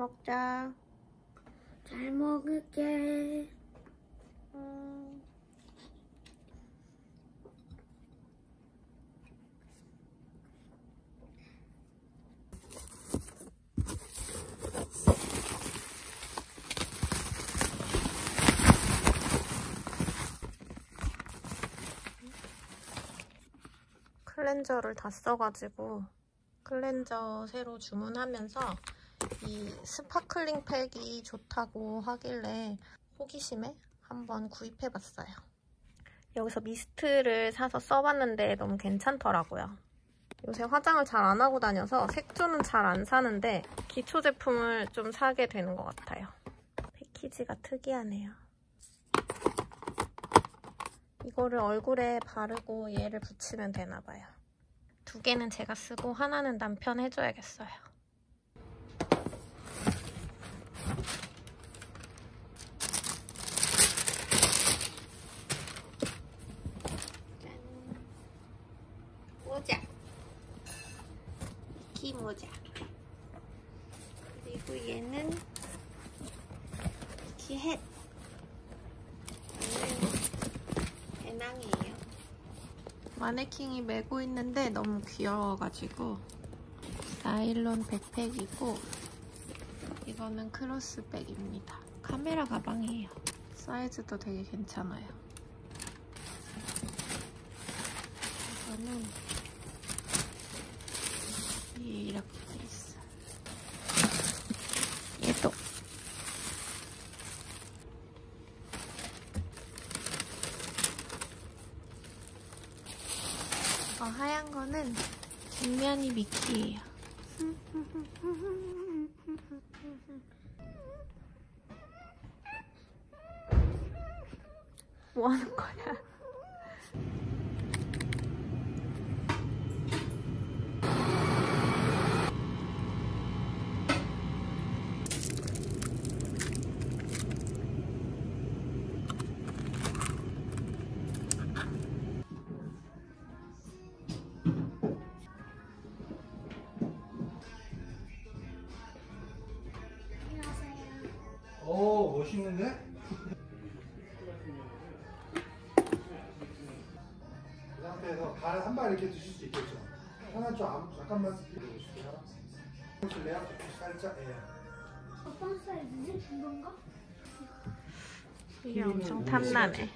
먹자. 잘 먹을게. 음. 클렌저를 다 써가지고 클렌저 새로 주문하면서 이 sparkling 팩이 좋다고 하길래 호기심에 한번 구입해봤어요. 여기서 미스트를 사서 써봤는데 너무 괜찮더라고요. 요새 화장을 잘 안 하고 다녀서 색조는 잘 안 사는데 기초 제품을 좀 사게 되는 것 같아요. 패키지가 특이하네요. 이거를 얼굴에 바르고 얘를 붙이면 되나봐요. 두 개는 제가 쓰고 하나는 남편 해줘야겠어요. 모자. 키 모자. 그리고 얘는 키 햇. 얘는 배낭이에요. 마네킹이 메고 있는데 너무 귀여워가지고 나일론 백팩이고 이거는 크로스백입니다. 카메라 가방이에요. 사이즈도 되게 괜찮아요. 이거는 이렇게 돼 있어요. 얘도 어, 하얀 거는 뒷면이 미끼예요. 뭐 하는 거야? 이렇게 드실 수 있겠죠? 하나 좀 안- 잠깐만 들어보실게요. 보실래요? 살짝 예. 어떤 사이즈지? 이건가? 이게 엄청 탐나네.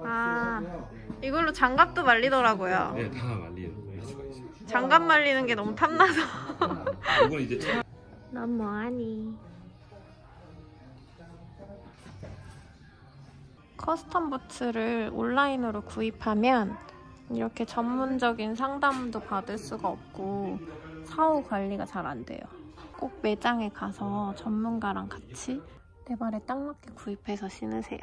아. 이걸로 장갑도 말리더라고요. 네, 다 말리는 수가 있어요. 장갑 말리는 게 너무 탐나서. 이건 이제 차- 넌 뭐하니? custom 부츠를 온라인으로 구입하면 이렇게 전문적인 상담도 받을 수가 없고 사후 관리가 잘 안 돼요. 꼭 매장에 가서 전문가랑 같이 내 발에 딱 맞게 구입해서 신으세요.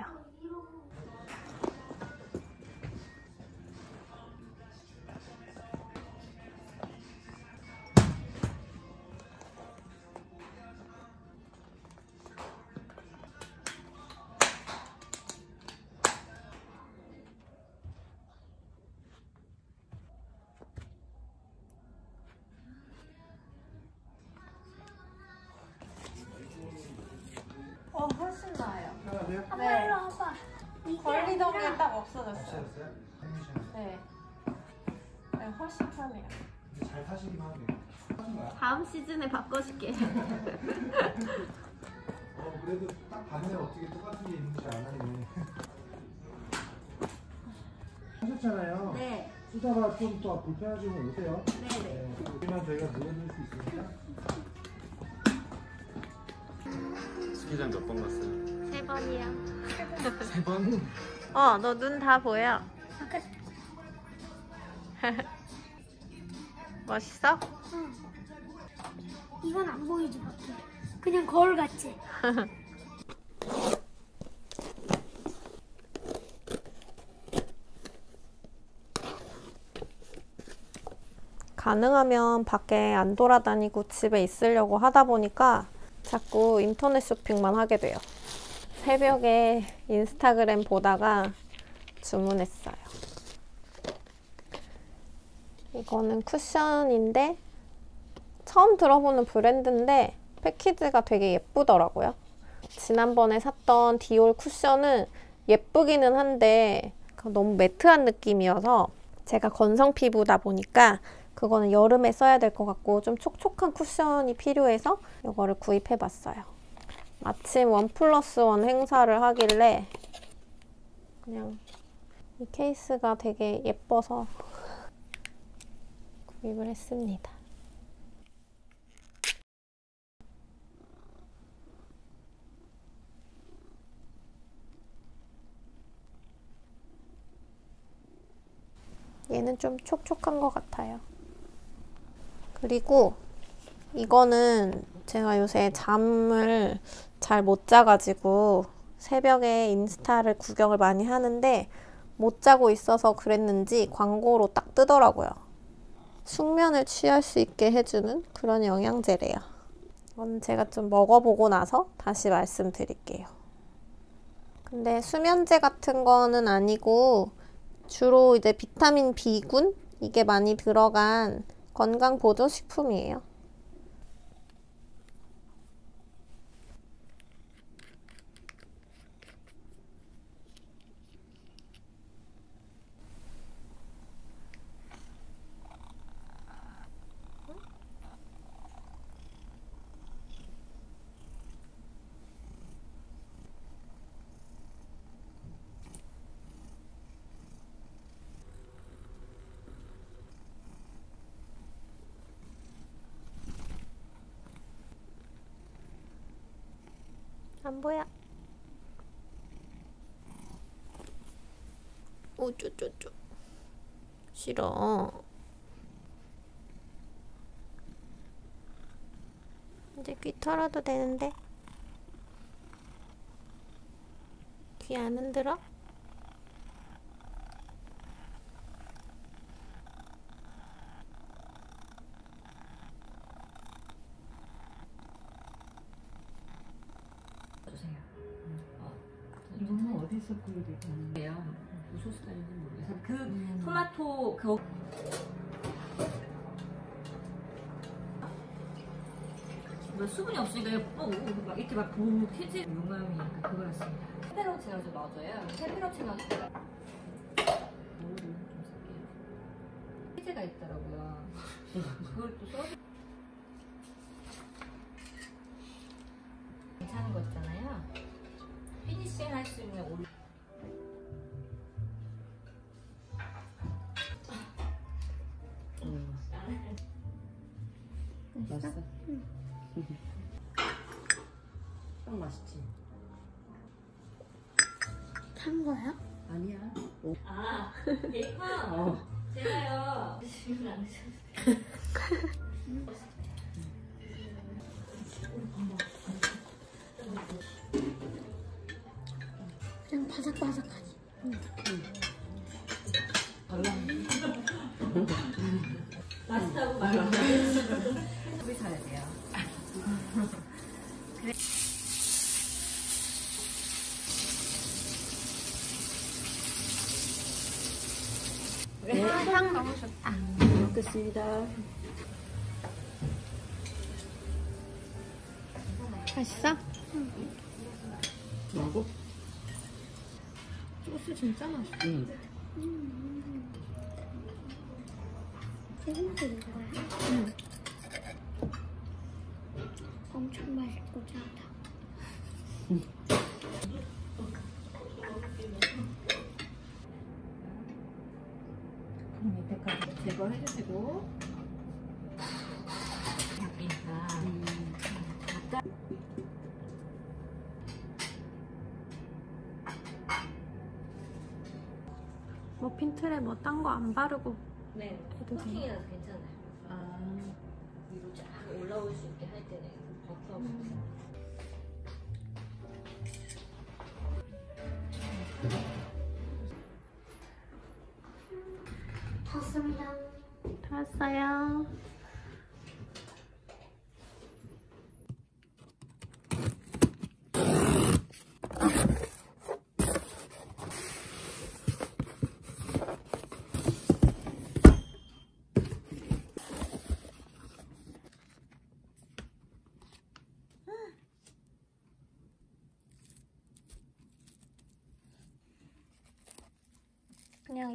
하신 거야? 다음 시즌에 바꿔줄게. 어 그래도 딱 봤네 어떻게 똑같은 게 있는지 알았네. 하셨잖아요. 네. 쓰다가 좀 더 불편하시면 오세요. 네네. 네, 여기만 저희가 누워줄 수 있으니까. 스키장 몇 번 갔어요? 세 번이요. 세 번? 어, 너 눈 다 보여. 멋있어? 응. 이건 안 보이지 밖에. 그냥 거울 같지. 가능하면 밖에 안 돌아다니고 집에 있으려고 하다 보니까 자꾸 인터넷 쇼핑만 하게 돼요. 새벽에 인스타그램 보다가 주문했어요. 이거는 쿠션인데 처음 들어보는 브랜드인데 패키지가 되게 예쁘더라고요. 지난번에 샀던 디올 쿠션은 예쁘기는 한데 너무 매트한 느낌이어서 제가 건성 피부다 보니까 그거는 여름에 써야 될 것 같고 좀 촉촉한 쿠션이 필요해서 이거를 구입해봤어요. 마침 원 플러스 원 행사를 하길래 그냥 이 케이스가 되게 예뻐서 구입을 했습니다. 얘는 좀 촉촉한 것 같아요. 그리고 이거는 제가 요새 잠을 잘 못 자가지고 새벽에 인스타를 구경을 많이 하는데 못 자고 있어서 그랬는지 광고로 딱 뜨더라고요. 숙면을 취할 수 있게 해주는 그런 영양제래요. 이건 제가 좀 먹어보고 나서 다시 말씀드릴게요. 근데 수면제 같은 거는 아니고 주로 이제 비타민 B군 이게 많이 들어간 건강 보조 식품이에요. 안 보여. 오쭈쭈쭈. 싫어. 이제 귀 털어도 되는데. 귀 안 흔들어? 주세요. 어, 이거는 어디서 구입했나요? 무슨 스타일인지 모르겠어요. 그 토마토 그뭐 수분이 없으니까 예쁘고 막 이렇게 막붕 튀지 용감이 약간 그거였습니다. 페페로치가 좀 넣어줘요. 페페로치가 치즈가 있더라고요. 그걸 또 써. 괜찮은 거 있잖아요. 피니싱 할 수 있는 올. 맛 맛있지? 산 거야? 아니야. 아, 베이컨. 어. 제가요. 지금 안 드셨어요. 그냥 바삭바삭하지. 맛있다고 말하면 우리 잘해야 돼요. 좋다. 먹겠습니다. 맛있어? 먹어? 소스 진짜 맛있어. 응. 세분째 거야? 응. 엄청 맛있고 짜다. 그럼 밑에까지 제거해 주시고. 약간 머핀 틀에 뭐 딴 거 안 바르고 네, 해도 돼요? 코팅이라서 괜찮아요. 아. 위로 쫙 올라올 수 있게 할 때는 버 터. 탔습니다. 다 왔어요.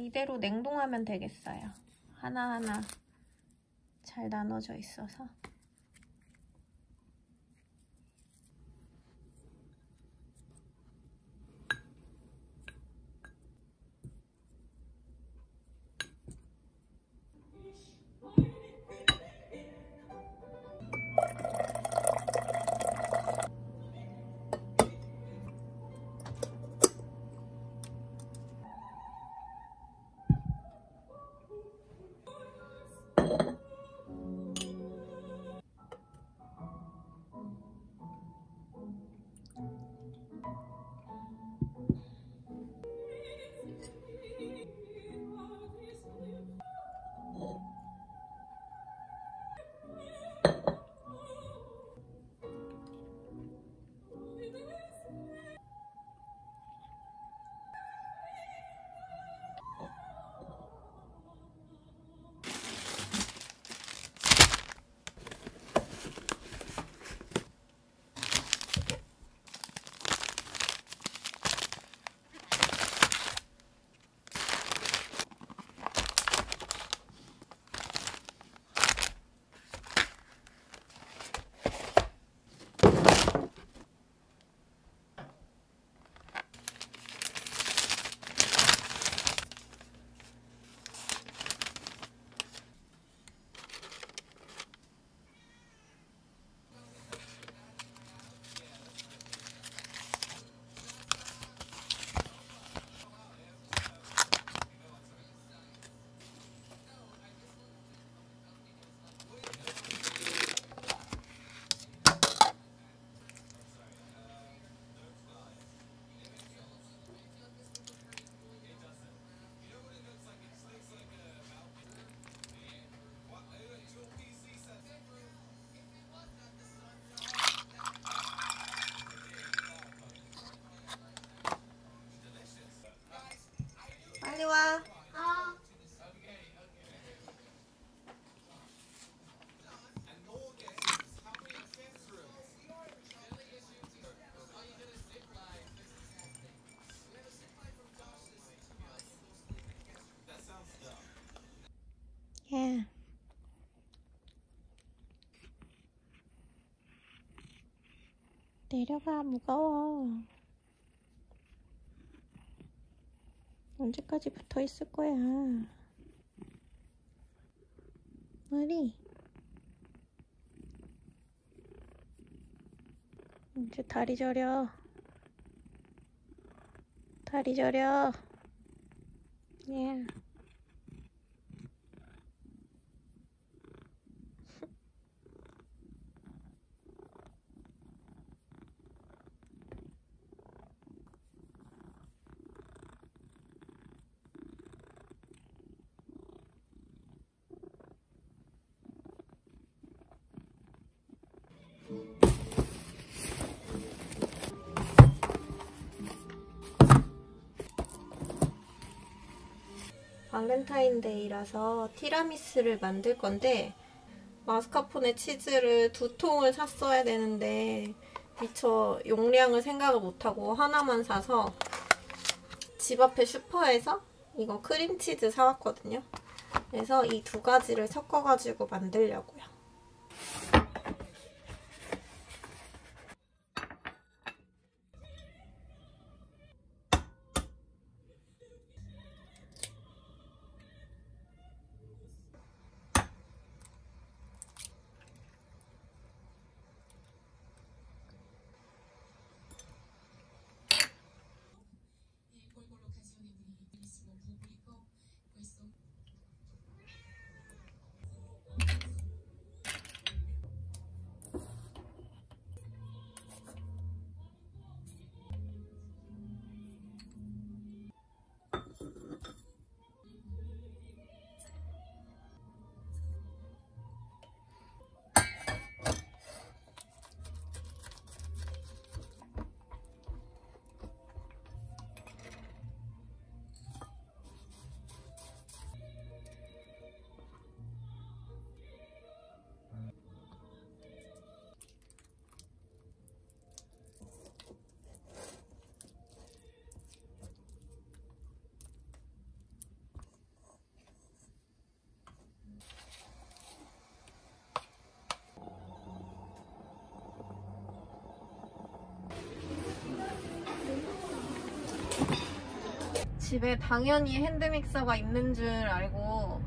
이대로 냉동하면 되겠어요. 하나하나 잘 나눠져 있어서. 내려가 무거워. 언제까지 붙어 있을 거야? 머리. 이제 다리 저려. 다리 저려. 예. 발렌타인데이라서 티라미수를 만들 건데 마스카포네 치즈를 두 통을 샀어야 되는데 미처 용량을 생각을 못하고 하나만 사서 집 앞에 슈퍼에서 이거 크림치즈 사왔거든요. 그래서 이 두 가지를 섞어가지고 만들려고요. 집에 당연히 핸드믹서가 있는 줄 알고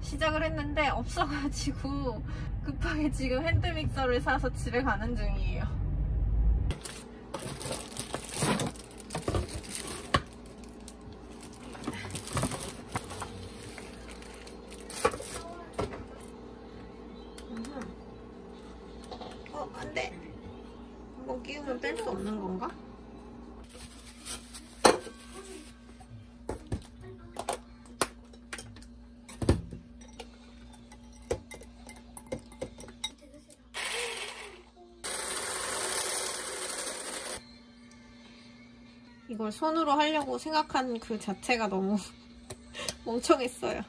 시작을 했는데 없어가지고 급하게 지금 핸드믹서를 사서 집에 가는 중이에요. 이걸 손으로 하려고 생각한 그 자체가 너무 멍청했어요.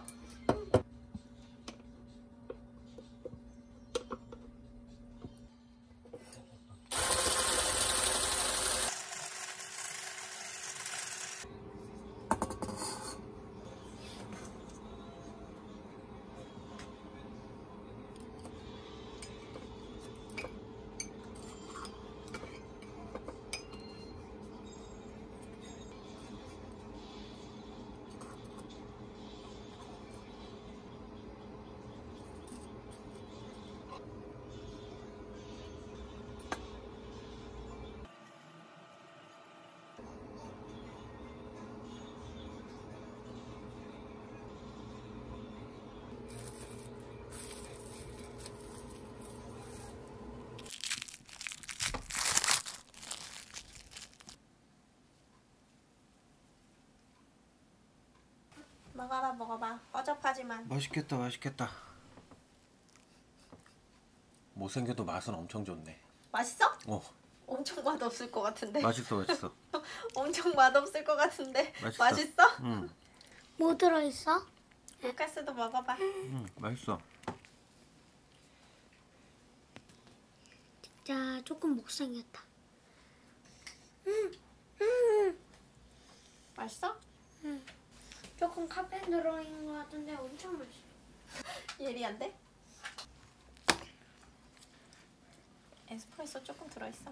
먹어봐 먹어봐. 어접하지만. 맛있겠다 맛있겠다. 못생겨도 맛은 엄청 좋네. 맛있어? 어. 엄청 맛없을 것 같은데. 맛있어 맛있어. 엄청 맛없을 것 같은데. 맛있어. 맛있어? 응, 뭐 들어있어? 돈가스도 먹어봐. 응 맛있어. 자, 조금 못생겼다. 맛있어? 조금 카페인 들어있는 것 같은데 엄청 맛있어. 예리한데? 에스프레소 조금 들어있어